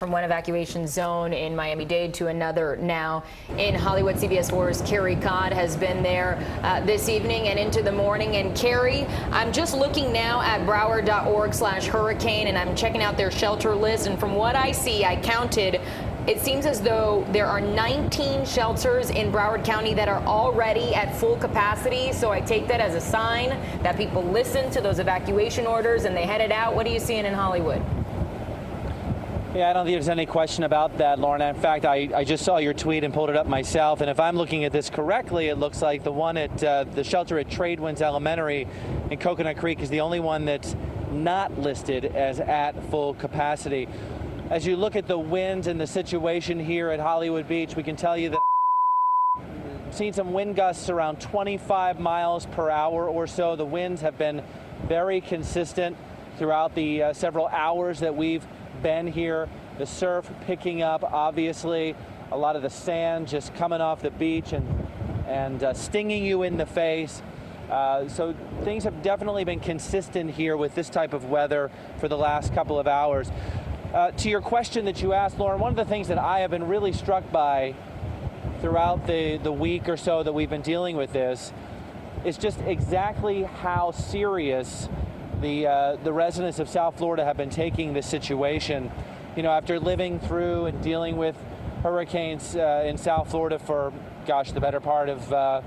From one evacuation zone in Miami-Dade to another now in Hollywood. CBS 4's Carey Codd has been there uh, this evening and into the morning. And Carrie, I'm just looking now at broward.org slash hurricane and I'm checking out their shelter list. And from what I see, I counted it seems as though there are 19 shelters in Broward County that are already at full capacity. So I take that as a sign that people listened to those evacuation orders and they headed out. What are you seeing in Hollywood? Yeah, I don't think there's any question about that, Lorna. In fact, I, I just saw your tweet and pulled it up myself. And if I'm looking at this correctly, it looks like the one at uh, the shelter at Tradewinds Elementary in Coconut Creek is the only one that's not listed as at full capacity. As you look at the winds and the situation here at Hollywood Beach, we can tell you that seen some wind gusts around 25 miles per hour or so. The winds have been very consistent throughout the uh, several hours that we've been here. The surf picking up, obviously. A lot of the sand just coming off the beach and, and uh, stinging you in the face. Uh, so things have definitely been consistent here with this type of weather for the last couple of hours. Uh, to your question that you asked, Lauren, one of the things that I have been really struck by throughout the, the week or so that we've been dealing with this is just exactly how serious the, uh, the residents of South Florida have been taking this situation. You know, after living through and dealing with hurricanes uh, in South Florida for, gosh, the better part of uh,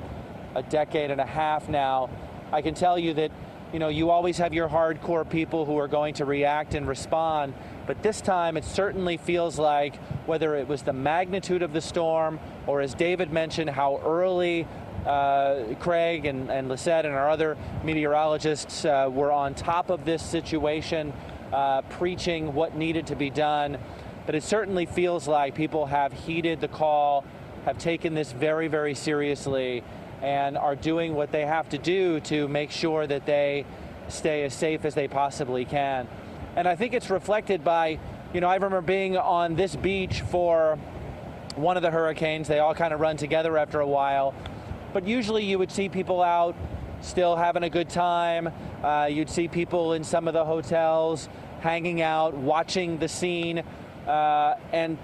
a decade and a half now, I can tell you that, you know, you always have your hardcore people who are going to react and respond. But this time, it certainly feels like whether it was the magnitude of the storm or, as David mentioned, how early uh, Craig and, and Lisette and our other meteorologists uh, were on top of this situation, uh, preaching what needed to be done. But it certainly feels like people have heeded the call, have taken this very, very seriously, and are doing what they have to do to make sure that they stay as safe as they possibly can. And I think it's reflected by, you know, I remember being on this beach for one of the hurricanes. They all kind of run together after a while. But usually you would see people out still having a good time. Uh, you'd see people in some of the hotels hanging out, watching the scene. Uh, and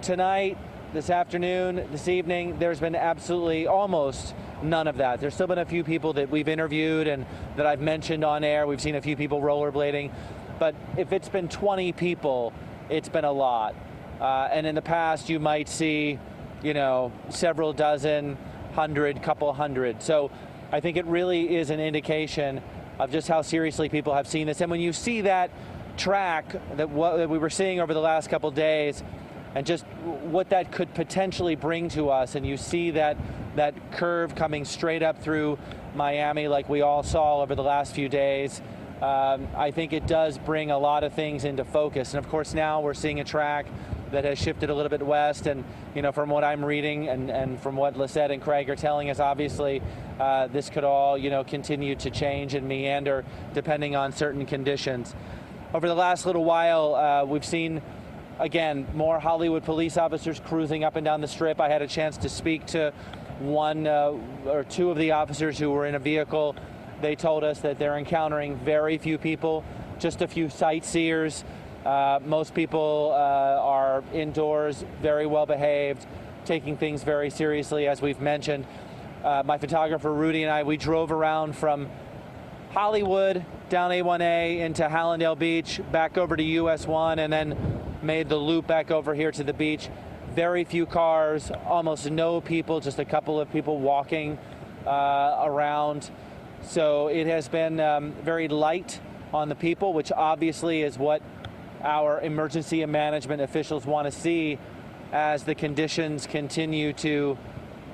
tonight, this afternoon, this evening, there's been absolutely almost none of that. There's still been a few people that we've interviewed and that I've mentioned on air. We've seen a few people rollerblading. But if it's been 20 people, it's been a lot. Uh, and in the past, you might see, you know, several dozen hundred, couple hundred. So I think it really is an indication of just how seriously people have seen this. And when you see that track that, that we were seeing over the last couple days, and just what that could potentially bring to us, and you see that that curve coming straight up through Miami, like we all saw over the last few days. Um, I think it does bring a lot of things into focus. And of course, now we're seeing a track that has shifted a little bit west. And, you know, from what I'm reading and, and from what Lisette and Craig are telling us, obviously, uh, this could all, you know, continue to change and meander depending on certain conditions. Over the last little while, uh, we've seen, again, more Hollywood police officers cruising up and down the strip. I had a chance to speak to one uh, or two of the officers who were in a vehicle. They told us that they're encountering very few people, just a few sightseers. Uh, most people uh, are indoors, very well behaved, taking things very seriously, as we've mentioned. Uh, my photographer Rudy and I, we drove around from Hollywood down A1A into Hallandale Beach, back over to US 1, and then made the loop back over here to the beach. Very few cars, almost no people, just a couple of people walking uh, around. So it has been um, very light on the people, which obviously is what our emergency and management officials want to see as the conditions continue to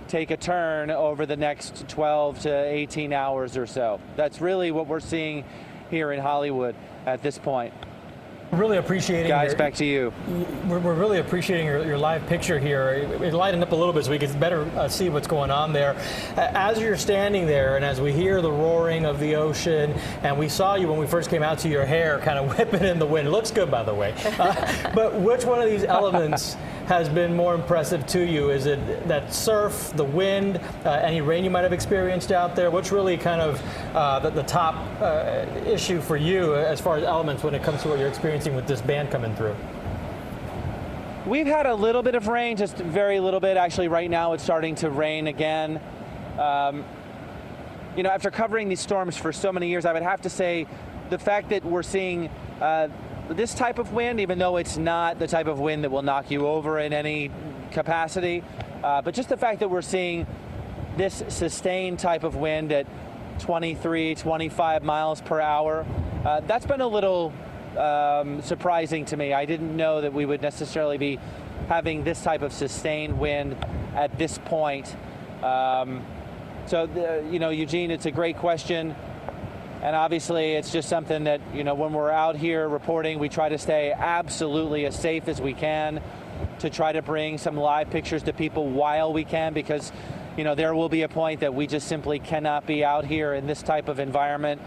take a turn over the next 12 to 18 hours or so. That's really what we're seeing here in Hollywood at this point. Really appreciating guys. Your, back to you. We're, we're really appreciating your, your, live picture here. It, it, lightened up a little bit so we can better uh, see what's going on there. As you're standing there, and as we hear the roaring of the ocean, and we saw you when we first came out to your hair kind of whipping in the wind. It looks good, by the way. Uh, but which one of these elements? has been more impressive to you? Is it that surf, the wind, uh, any rain you might have experienced out there? What's really kind of uh, the, the, top uh, issue for you as far as elements when it comes to what you're experiencing with this band coming through? We've had a little bit of rain, just very little bit. Actually, right now it's starting to rain again. Um, you know, after covering these storms for so many years, I would have to say the fact that we're seeing uh, this type of wind, even though it's not the type of wind that will knock you over in any capacity, uh, but just the fact that we're seeing this sustained type of wind at 23, 25 miles per hour, uh, that's been a little um, surprising to me. I didn't know that we would necessarily be having this type of sustained wind at this point. Um, so, the, you know, Eugene, it's a great question. And obviously, it's just something that, you know, when we're out here reporting, we try to stay absolutely as safe as we can to try to bring some live pictures to people while we can because, you know, there will be a point that we just simply cannot be out here in this type of environment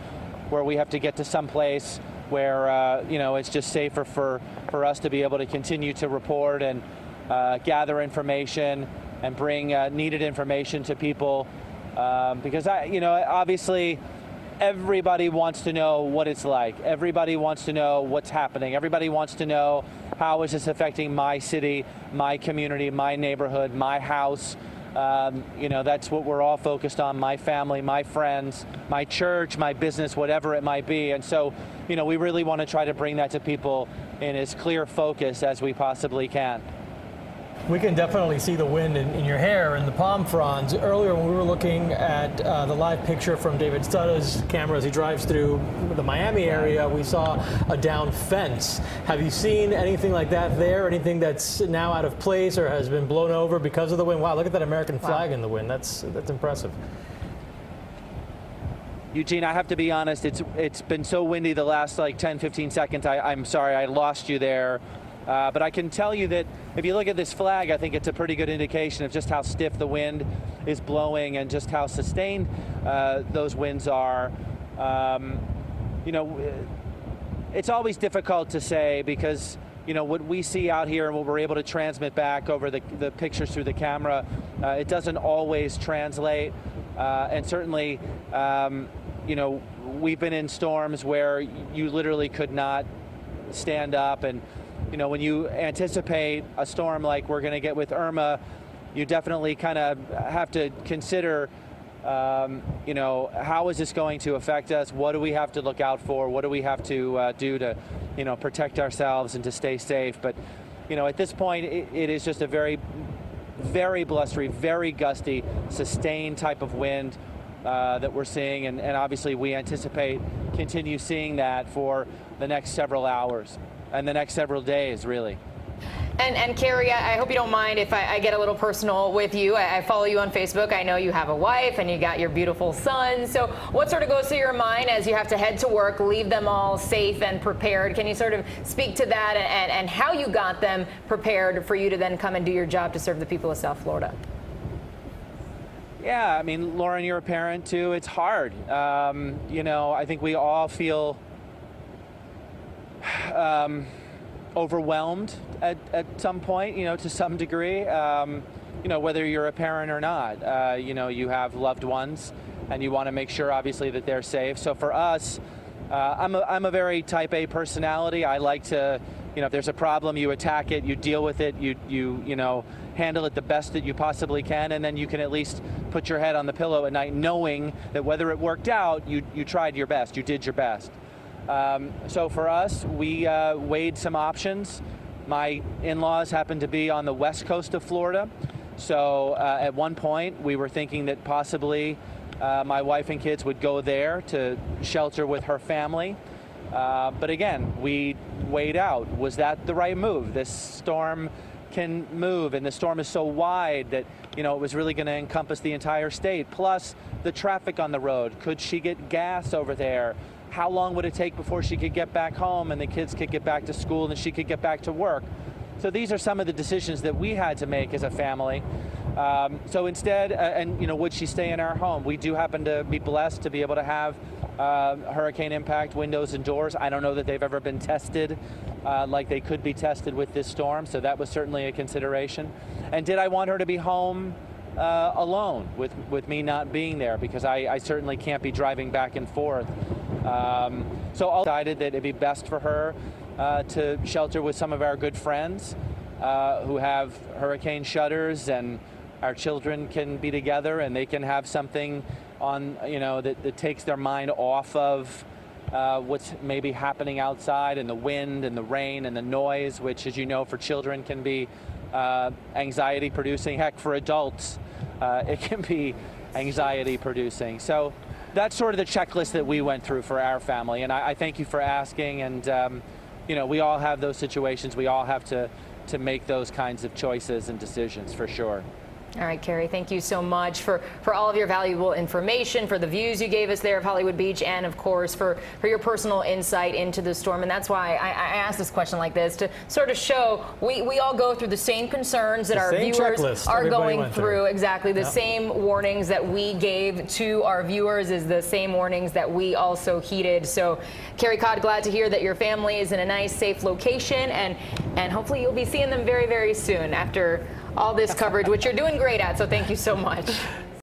where we have to get to some place where uh, you know it's just safer for, for us to be able to continue to report and uh, gather information and bring uh, needed information to people. Um, because I you know obviously everybody wants to know what it's like everybody wants to know what's happening everybody wants to know how is this affecting my city my community my neighborhood my house um, you know, that's what we're all focused on my family, my friends, my church, my business, whatever it might be. And so, you know, we really want to try to bring that to people in as clear focus as we possibly can. We can definitely see the wind in, in, your hair and the palm fronds. Earlier, when we were looking at uh, the live picture from David Sutta's camera as he drives through the Miami area, we saw a down fence. Have you seen anything like that there? Anything that's now out of place or has been blown over because of the wind? Wow, look at that American flag wow. in the wind. That's that's impressive. Eugene, I have to be honest, it's it's been so windy the last like 10, 15 seconds. I, I'm sorry, I lost you there. Uh, but I can tell you that if you look at this flag, I think it's a pretty good indication of just how stiff the wind is blowing and just how sustained uh, those winds are. Um, you know, it's always difficult to say because you know what we see out here and what we're able to transmit back over the, the pictures through the camera, uh, it doesn't always translate. Uh, and certainly, um, you know, we've been in storms where you literally could not stand up and you know, when you anticipate a storm like we're going to get with Irma, you definitely kind of have to consider, um, you know, how is this going to affect us? What do we have to look out for? What do we have to uh, do to, you know, protect ourselves and to stay safe? But, you know, at this point, it, it is just a very, very blustery, very gusty, sustained type of wind. Uh, that we're seeing, and, and obviously we anticipate continue seeing that for the next several hours and the next several days, really. And, and Carey, I hope you don't mind if I, I get a little personal with you. I, I, follow you on Facebook. I know you have a wife and you got your beautiful son. So, what sort of goes through your mind as you have to head to work, leave them all safe and prepared? Can you sort of speak to that and, and how you got them prepared for you to then come and do your job to serve the people of South Florida? Yeah, I mean, Lauren, you're a parent too. It's hard. Um, you know, I think we all feel um, overwhelmed at, at some point, you know, to some degree. Um, you know, whether you're a parent or not, uh, you know, you have loved ones and you want to make sure, obviously, that they're safe. So for us, uh, I'm, a, I'm a very type A personality. I like to, you know, if there's a problem, you attack it, you deal with it, you, you, you know, handle it the best that you possibly can, and then you can at least put your head on the pillow at night knowing that whether it worked out, you, you tried your best, you did your best. Um, so for us, we uh, weighed some options. My in-laws happen to be on the west coast of Florida. So uh, at one point, we were thinking that possibly uh, my wife and kids would go there to shelter with her family. Uh, but again, we weighed out. Was that the right move? This storm can move, and the storm is so wide that you know it was really going to encompass the entire state. Plus, the traffic on the road. Could she get gas over there? How long would it take before she could get back home and the kids could get back to school and she could get back to work? So these are some of the decisions that we had to make as a family. Um, so instead, uh, and you know, would she stay in our home? We do happen to be blessed to be able to have uh, hurricane impact windows and doors. I don't know that they've ever been tested uh, like they could be tested with this storm, so that was certainly a consideration. And did I want her to be home? Uh, alone with, with me not being there because I, I certainly can't be driving back and forth um, so I decided that it'd be best for her uh, to shelter with some of our good friends. uh, who have hurricane shutters and our children can be together and they can have something on, you know, that, that takes their mind off of uh, what's maybe happening outside and the wind and the rain and the noise, which, as you know, for children can be uh, anxiety producing. Heck, for adults, uh, it can be anxiety producing. So that's sort of the checklist that we went through for our family. And I, I thank you for asking. And, um, you know, we all have those situations. We all have to, to make those kinds of choices and decisions for sure. All right, Carey, thank you so much for, for all of your valuable information, for the views you gave us there of Hollywood Beach, and of course for, for your personal insight into the storm. And that's why I, I asked this question like this to sort of show we, we all go through the same concerns that the our viewers are going through. Exactly. The yep. same warnings that we gave to our viewers is the same warnings that we also heeded. So, Carey Codd, glad to hear that your family is in a nice, safe location, and, and hopefully you'll be seeing them very, very soon after all this coverage, which you're doing great at. So thank you so much.